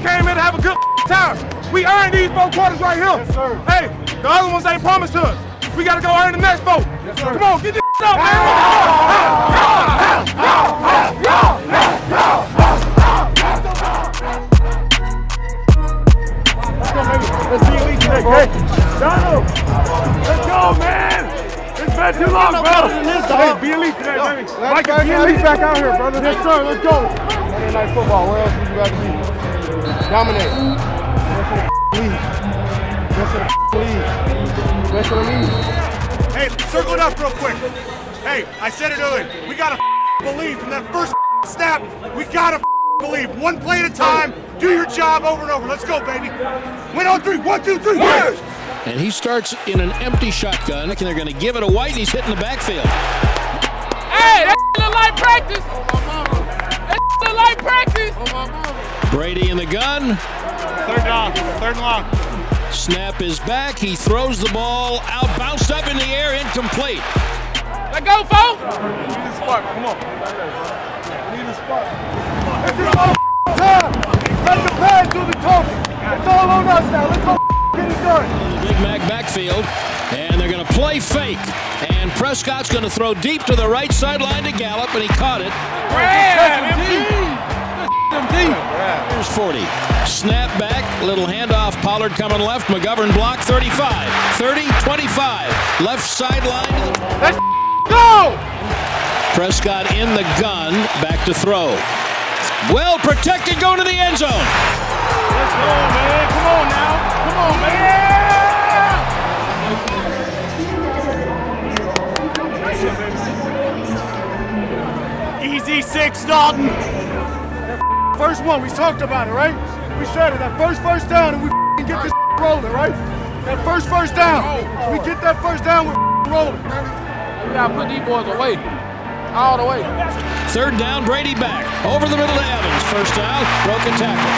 came here to have a good time. We earned these four quarters right here. Yes, sir. Hey, the other ones ain't promised to us. We gotta go earn the next four. Yes, sir. Come on, get this up, man. Let's go, baby. Let's be elite today, okay? Donald! Let's go, man! It's been too long, bro! Hey, be elite today, baby. Mike, be elite back out here, brother. Yes, sir. Let's go. Monday Night Football. Where else would you rather be? Dominate. Rest of the league. Rest of. Hey, circle it up real quick. Hey, I said it earlier. We gotta believe from that first snap. We gotta believe. One play at a time. Do your job over and over. Let's go, baby. Win on three. One, two, three. Yes! And he starts in an empty shotgun, and they're going to give it a White, and he's hitting the backfield. Hey, that look like practice. That look like practice. Brady in the gun. Third down. Third and long. Snap is back. He throws the ball out, bounced up in the air, incomplete. Let go, folks. Need a spark. Come on. Need a spark. This is all time. Let the pads do the talking. It's all on us now. Let's go get it done. The Big Mac backfield, and they're going to play fake. And Prescott's going to throw deep to the right sideline to Gallup, and he caught it. Here's 40. Snap back, little handoff. Pollard coming left. McGovern block 35. 30, 25. Left sideline. Let's go! Prescott in the gun, back to throw. Well protected, going to the end zone. Let's go, man. Come on now. Come on, man. Easy six, Dalton. First one, we talked about it, right? We said it. That first first down, and we f***ing get this rolling, right? That first first down, we get that first down, we're f***ing rolling. We gotta put these boys away. All the way. Third down, Brady back. Over the middle to Evans. First down, broken tackle.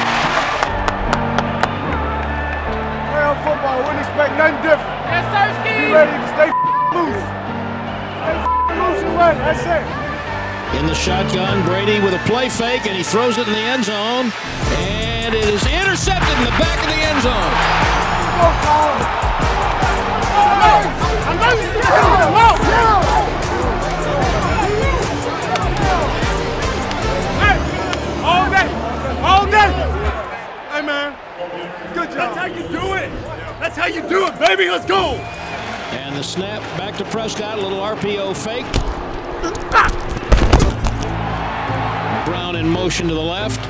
Real football, we wouldn't expect nothing different. Yes, sir, Be Steve. ready to stay f***ing loose. Stay f***ing loose and ready. That's it. In the shotgun, Brady with a play fake, and he throws it in the end zone. And it is intercepted in the back of the end zone. Go, Colin. I know you can do it. All day. All day. Hey, man. Good job. That's how you do it. That's how you do it, baby. Let's go. And the snap back to Prescott, a little RPO fake. Ah! Brown in motion to the left.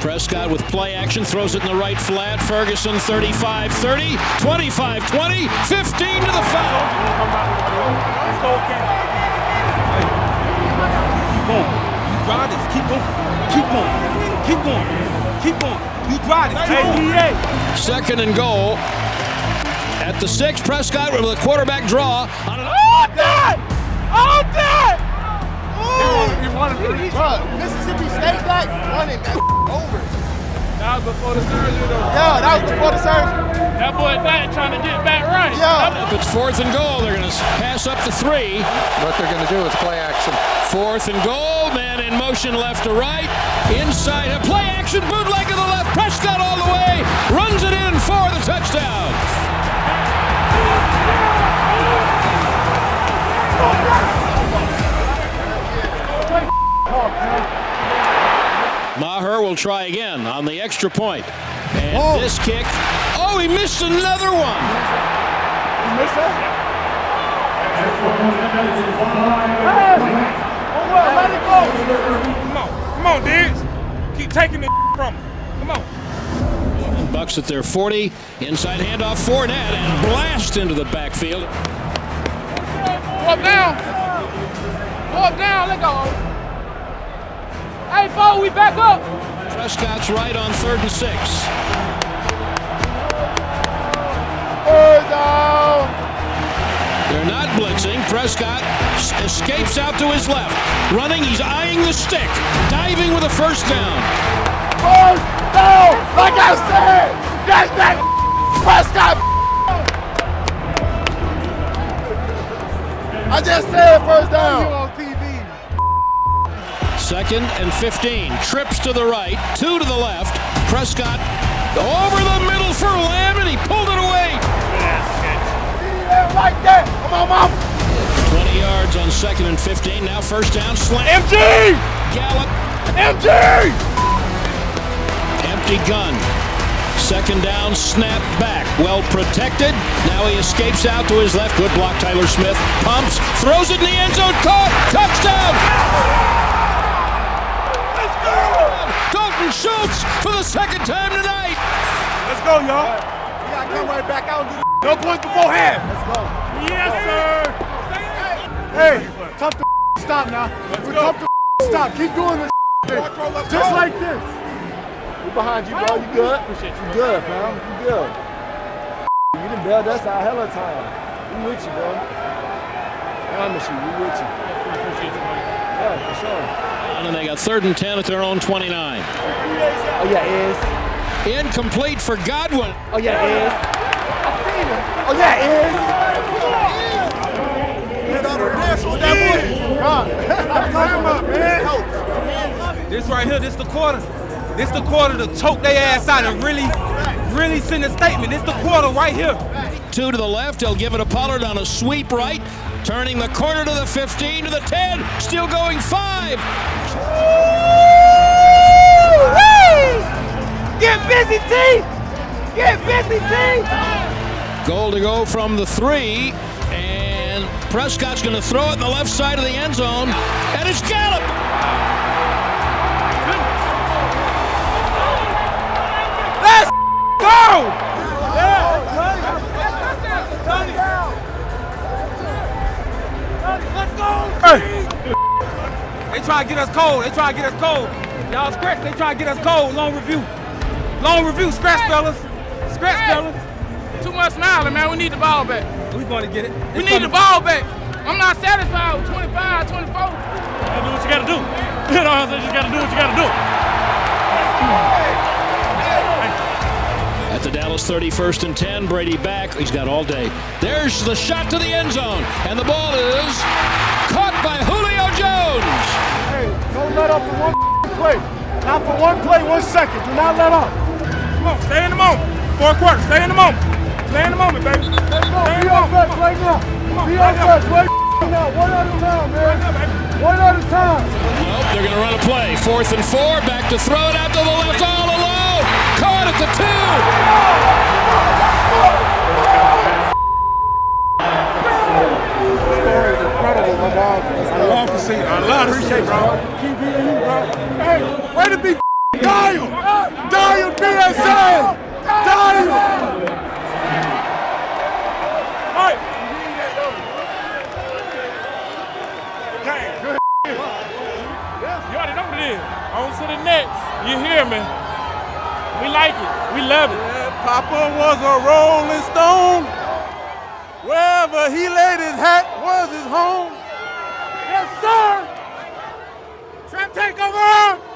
Prescott with play action, throws it in the right flat. Ferguson 35 30, 25 20, 15 to the foul. You drive this. Keep going. Keep going. Keep going. Keep going. You drive this. Keep going. Second and goal. At the six, Prescott with a quarterback draw on an All day. All day. Ooh. You wanted to Mississippi State back running that over. That was before the surgery, though. Yeah, that was before the surgery. That boy back trying to get back right. Yeah. If it's fourth and goal, they're going to pass up the three. What they're going to do is play action. Fourth and goal, man in motion left to right. Inside, a play action, bootleg to the left. Prescott all the way, runs it in for the touchdown. Maher will try again on the extra point. And oh. this kick, oh, he missed another one. He missed that? Oh, let it go. Come on. Come on, Diggs. Keep taking the from him. Come on. Bucks at their 40. Inside handoff, Fournette, and blast into the backfield. Go up down. Go up down. Let go. Hey, Fo, we back up. Prescott's right on third and six. Third down. They're not blitzing. Prescott escapes out to his left. Running, he's eyeing the stick. Diving with a first down. First down. Like I said, that's that Prescott. I just said first down. Second and 15. Trips to the right, two to the left. Prescott Over the middle for Lamb, and he pulled it away. Like that. Come on, mom. 20 yards on second and 15. Now first down, slam. MG. Gallup, MG. empty gun. Second down, snap back. Well protected. Now he escapes out to his left. Good block, Tyler Smith. Pumps, throws it in the end zone. Caught. Touchdown. Let's go. Dalton Schultz for the second time tonight. Let's go, y'all. We gotta come right back out and do the no points before half. Let's go. Yes, sir. Hey, tough to stop now. We're tough to stop. Keep doing this just like this. We're behind you, bro. You good? Appreciate you. You good, fam. You good. You done bailed us out hella time. We with you, bro. I promise you, we with you. Yeah, for sure. And they got third and 10 at their own 29. Oh yeah, it is. Incomplete for Godwin. Oh yeah, it is. I seen him. Oh yeah, it is. This right here, this the quarter. This the quarter to choke their ass out and really, really send a statement. This the quarter right here. Two to the left. He'll give it to Pollard on a sweep right. Turning the corner to the 15 to the 10. Still going five. Get busy, T. Get busy, T. Goal to go from the three. And Prescott's going to throw it in the left side of the end zone. And it's Gallup. Let's go. They try to get us cold. They try to get us cold. Y'all scratch. They try to get us cold. Long review. Long review. Scratch, fellas. Scratch, Hey. fellas. Too much smiling, man. We need the ball back. We going to get it. We It's need the ball back. I'm not satisfied with 25, 24. do what you gotta do. You know what I'm saying? You gotta do what you gotta do. At the Dallas 31st and 10, Brady back. He's got all day. There's the shot to the end zone. And the ball is caught by Julio for one play. Not for one play, one second. Do not let up. Come on, stay in the moment. Four quarters, stay in the moment. Stay in the moment, baby. Let's go. Stay in Be the on moment. best right now. Be on now. best right now. One at a time, man. One at a time. Well, they're going to run a play. Fourth and four. Back to throw it out to the left all alone. Caught at the two. Incredible, my dog. I love to see it. I love to see it, bro. Keep beating you, bro. Hey, way to be Dial. Dial DSA. Dial. You already know what it is. On to the next. You hear me? We like it. We love it. Papa was a rolling stone. Wherever he laid his hat was his home. Yes, sir. Trap take over.